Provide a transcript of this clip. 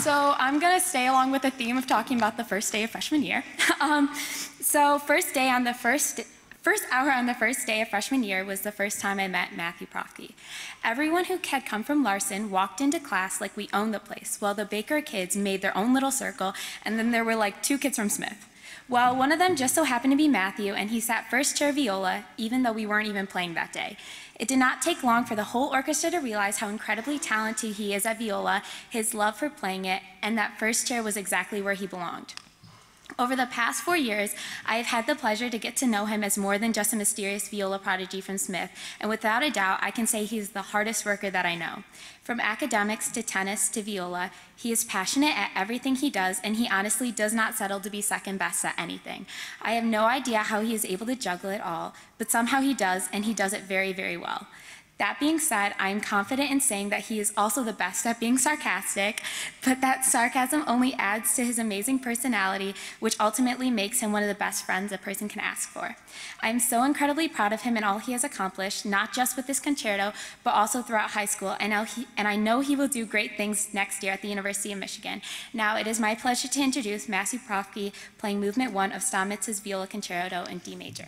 So I'm going to stay along with the theme of talking about the first day of freshman year. um, so first day on the first First hour on the first day of freshman year was the first time I met Matthew Proefke. Everyone who had come from Larson walked into class like we owned the place, while the Baker kids made their own little circle, and then there were like two kids from Smith. Well, one of them just so happened to be Matthew, and he sat first chair viola, even though we weren't even playing that day. It did not take long for the whole orchestra to realize how incredibly talented he is at viola, his love for playing it, and that first chair was exactly where he belonged. Over the past four years, I have had the pleasure to get to know him as more than just a mysterious viola prodigy from Smith, and without a doubt, I can say he's the hardest worker that I know. From academics to tennis to viola, he is passionate at everything he does, and he honestly does not settle to be second best at anything. I have no idea how he is able to juggle it all, but somehow he does, and he does it very, very well. That being said, I am confident in saying that he is also the best at being sarcastic, but that sarcasm only adds to his amazing personality, which ultimately makes him one of the best friends a person can ask for. I am so incredibly proud of him and all he has accomplished, not just with this concerto, but also throughout high school, and, he, and I know he will do great things next year at the University of Michigan. Now, it is my pleasure to introduce Matthew Proefke playing Movement 1 of Stamitz's Viola Concerto in D major.